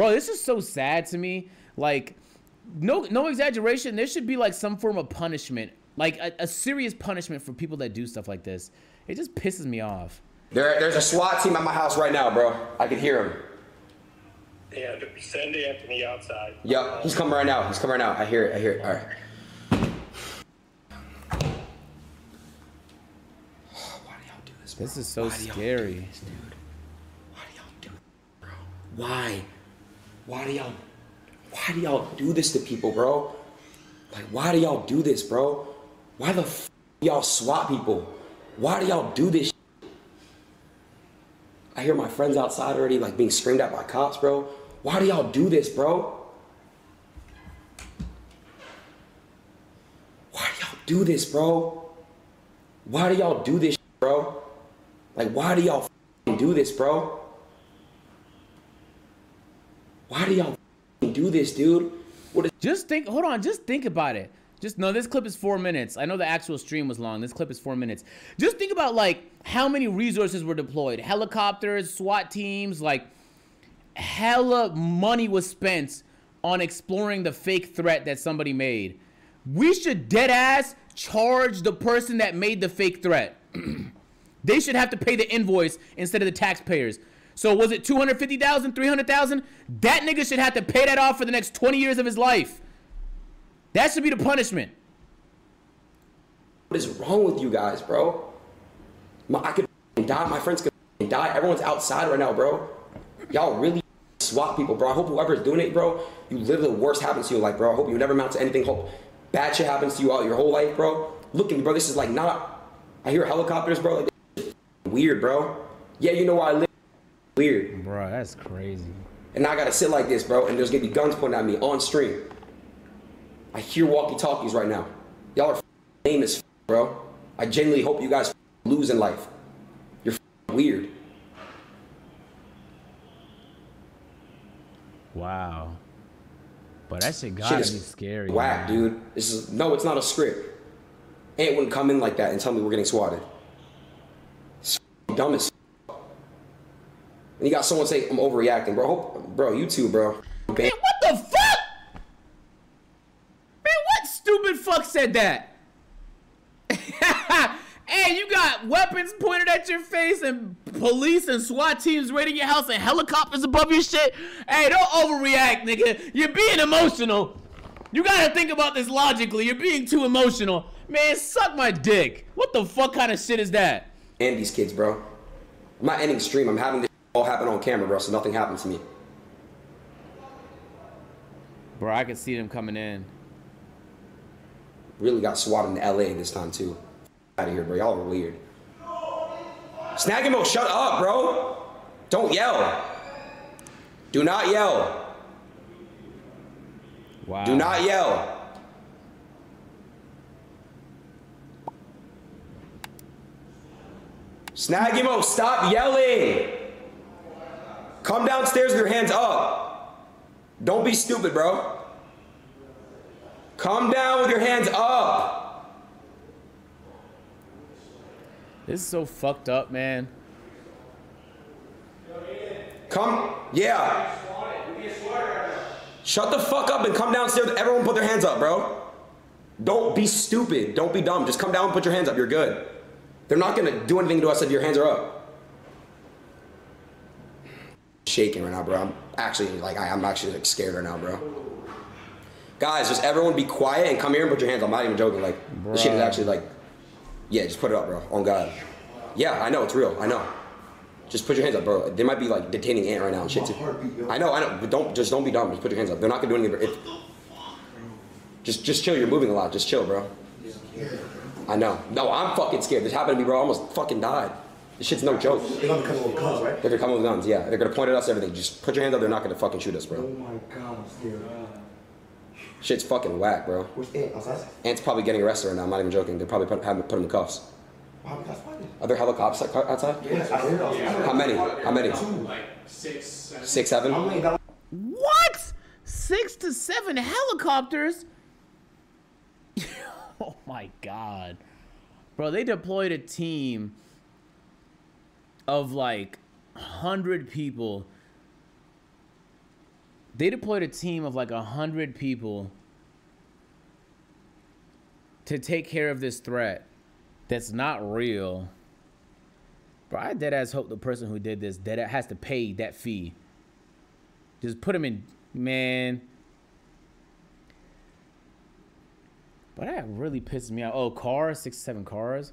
Bro, this is so sad to me. Like, no, no exaggeration. There should be like some form of punishment, like a, a serious punishment for people that do stuff like this. It just pisses me off. There, there's a SWAT team at my house right now, bro. I can hear him. Yeah, send Anthony outside. Yup, he's coming right now. He's coming right now. I hear it. I hear it. All right. Why do y'all do this? Is so Why do y'all do scary. this, dude? Why do y'all do this, bro? Why? Why do y'all? Why do y'all do this to people, bro? Like, why do y'all do this, bro? Why the f- y'all swap people? Why do y'all do this? I hear my friends outside already, like being screamed at by cops, bro. Why do y'all do this, bro? Why do y'all do this, bro? Why do y'all do this, bro? Like, why do y'all do this, bro? Why do y'all do this, dude? What is Just think. Hold on. Just think about it. Just no. This clip is four minutes. I know the actual stream was long. This clip is four minutes. Just think about like how many resources were deployed. Helicopters, SWAT teams, like hella money was spent on exploring the fake threat that somebody made. We should dead ass charge the person that made the fake threat. they should have to pay the invoice instead of the taxpayers. So was it 250,000, 300,000? That nigga should have to pay that off for the next 20 years of his life. That should be the punishment. what is wrong with you guys, bro? My, I could die. My friends could die. Everyone's outside right now, bro. Y'all really swat people, bro. I hope whoever's doing it, bro, you live the worst happens to you, like, bro. I hope you never amount to anything. Hope bad shit happens to you all your whole life, bro. Look at me, bro. This is like not. I hear helicopters, bro. Like, weird, bro. Yeah, you know where I live. Weird. Bro, that's crazy. And now I gotta sit like this, bro, and there's gonna be guns pointed at me on stream. I hear walkie talkies right now. Y'all are f- lame as bro. I genuinely hope you guys lose in life. You're weird. Wow. But that shit Shit gotta is be scary. Whack, man. dude. This is no, it's not a script. Ant wouldn't come in like that and tell me we're getting swatted. It's dumb as. And you got someone say I'm overreacting, bro. Hope, bro, you too, bro. Man, what the fuck? Man, what stupid fuck said that? hey, you got weapons pointed at your face and police and SWAT teams raiding your house and helicopters above your shit. Hey, don't overreact, nigga. You're being emotional. You gotta think about this logically. You're being too emotional. Man, suck my dick. What the fuck kind of shit is that? and these kids, bro. I'm not ending stream. I'm having this all happened on camera, bro, so nothing happened to me. Bro, I can see them coming in. Really got swatted in LA this time too. Out of here, bro. Y'all are weird. SnaggyMo, shut up, bro. Don't yell. Do not yell. Wow. Do not yell. SnaggyMo, stop yelling. Come downstairs with your hands up. Don't be stupid, bro. Come down with your hands up. This is so fucked up, man. Come, yeah. Shut the fuck up and come downstairs. Everyone put their hands up, bro. Don't be stupid. Don't be dumb. Just come down and put your hands up. You're good. They're not gonna do anything to us if your hands are up. Shaking right now, bro. I'm actually like I, I'm actually like scared right now, bro. Guys, just everyone be quiet and come here and put your hands up. I'm not even joking. Like this shit is actually like, yeah, just put it up, bro. On God. Yeah, I know it's real. I know. Just put your hands up, bro. They might be like detaining Ant right now and shit too. I know, I know. But don't just don't be dumb. Just put your hands up. They're not gonna do anything. If, just just chill. You're moving a lot. Just chill, bro. I know. No, I'm fucking scared. This happened to me, bro. I almost fucking died. This shit's no joke. They're gonna come with guns, right? They're gonna come with guns. Yeah, they're gonna point at us. Everything. Just put your hands up. They're not gonna fucking shoot us, bro. Oh my god, I'm. Shit's fucking whack, bro. Where's Ant? Outside? Ant's probably getting arrested right now. I'm not even joking. They're probably put, having put him in cuffs. Wow, we got. Are there helicopters outside? Yes, I heard outside. How many? How many? Two. Like six, seven. Six, seven. I'm laying down. What? Six to seven helicopters? oh my god. Bro, they deployed a team of like 100 people They deployed a team of like a hundred people to take care of this threat that's not real. Bro, I dead ass hope the person who did this dead has to pay that fee. Just put him in, man. But that really pisses me out. Oh, cars, six, seven cars.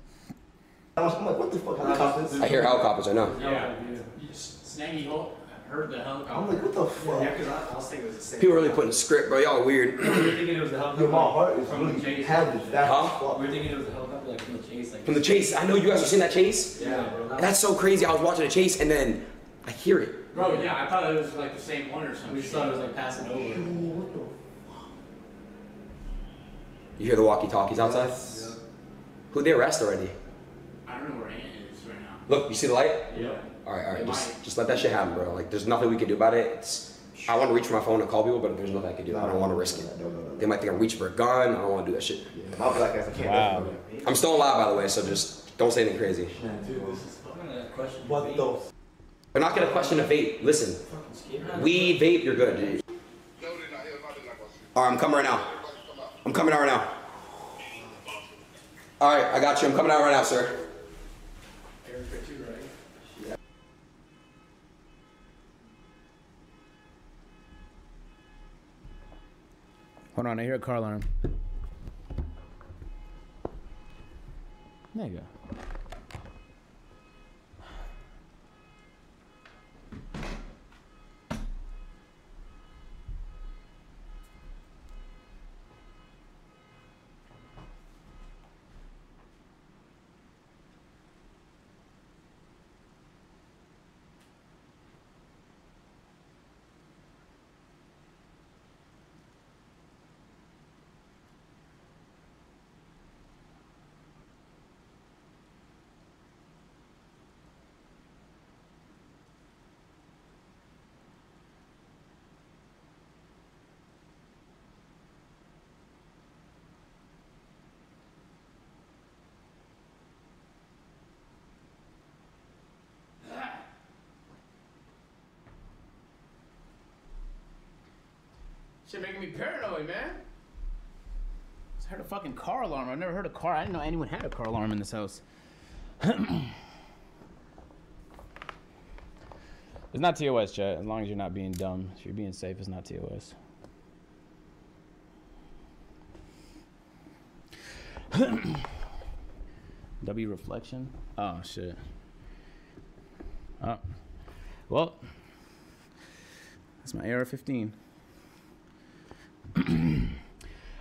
I was, I'm like, what the fuck? Helicopters? I hear helicopters. I know. Yeah. You just- Snaggy ho- heard the helicopter. I'm like, what the fuck? Yeah, because I, I was thinking it was the same. People really putting script, bro. Y'all weird. We were thinking it was the helicopter. Yo, my heart is from the really chase. heavy. That's Huh? We were thinking it was the helicopter, like from the chase. Like, From the chase. I know you guys have seen that chase. Yeah, bro. That That's so crazy. I was watching the chase and then I hear it. Bro, yeah, I thought it was like the same one or something. we just thought it was like passing over. You hear the walkie-talkies outside? Yeah. Who they arrest already? I don't know where Ant is right now. Look, you see the light? Yeah. All right, all right. Just, just let that shit happen, bro. Like, there's nothing we can do about it. It's, I want to reach for my phone and call people, but there's nothing I can do. I don't want to risk it. No, no, no. They might think I'm reaching for a gun. I don't want to do that shit. My black ass, I can't. Wow. I'm still alive, by the way, so just don't say anything crazy. Dude, this is fucking a question. What the? They're not gonna question a vape. Listen, Fucking scared. weed, vape, you're good. dude. All right, I'm coming right now. I'm coming out right now. All right, I got you. I'm coming out right now, sir. Hold on, I hear a car alarm. Nigga. Shit making me paranoid, man. I just heard a fucking car alarm. I've never heard a car. I didn't know anyone had a car alarm in this house. it's not TOS, chat. As long as you're not being dumb. If you're being safe, it's not TOS. W reflection. Oh shit. Oh. Well, that's my AR-15.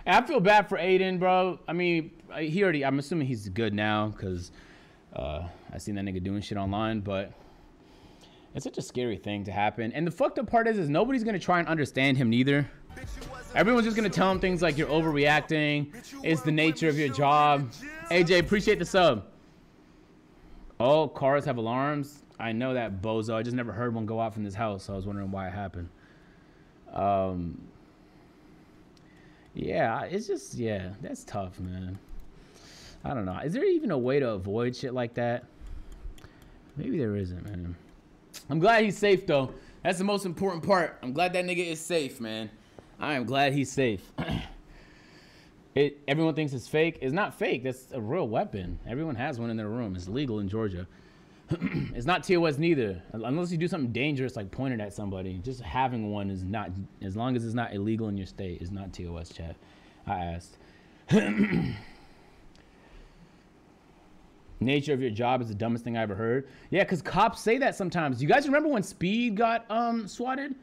I feel bad for Adin, bro. I mean, he already. I'm assuming he's good now because uh, I seen that nigga doing shit online. But it's such a scary thing to happen. And the fucked up part is, is nobody's gonna try and understand him neither. Everyone's just gonna tell him things like you're overreacting. It's the nature of your job. AJ, appreciate the sub. All cars have alarms. I know that bozo. I just never heard one go off in this house, so I was wondering why it happened. Um, yeah, it's just yeah, that's tough, man. I don't know. Is there even a way to avoid shit like that? Maybe there isn't, man. I'm glad he's safe though. That's the most important part. I'm glad that nigga is safe, man. I am glad he's safe. it everyone thinks it's fake. It's not fake. That's a real weapon. Everyone has one in their room. It's legal in Georgia. it's not TOS neither. Unless you do something dangerous like pointed at somebody. Just having one is not as long as it's not illegal in your state is not TOS chat. I asked. Nature of your job is the dumbest thing I ever heard. Yeah, because cops say that sometimes. You guys remember when Speed got um swatted?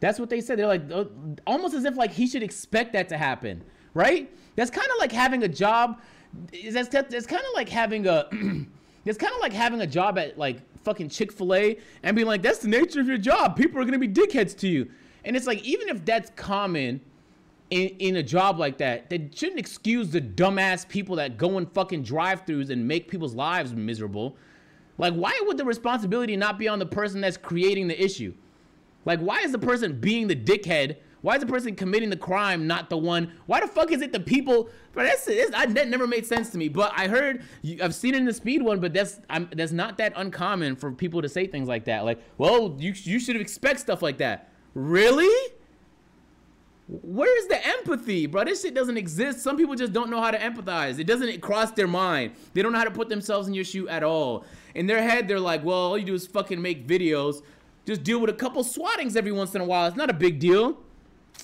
That's what they said. They're like uh, almost as if like he should expect that to happen, right? That's kind of like having a job. That's that's kind of like having a. it's kind of like having a job at like fucking Chick Fil A and being like, that's the nature of your job. People are gonna be dickheads to you, and it's like even if that's common in, in a job like that, that shouldn't excuse the dumbass people that go in fucking drive-throughs and make people's lives miserable. Like, why would the responsibility not be on the person that's creating the issue? Like, why is the person being the dickhead? Why is the person committing the crime not the one? Why the fuck is it the people? But that's, that's I, that never made sense to me. But I heard I've seen it in the speed one, but that's I'm, that's not that uncommon for people to say things like that. Like, well, you you should expect stuff like that. Really? Where is the empathy, bro? This shit doesn't exist. Some people just don't know how to empathize. It doesn't cross their mind. They don't know how to put themselves in your shoe at all. In their head, they're like, well, all you do is fucking make videos. Just deal with a couple swattings every once in a while. It's not a big deal.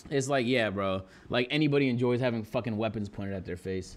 It's like, yeah, bro. Like anybody enjoys having fucking weapons pointed at their face.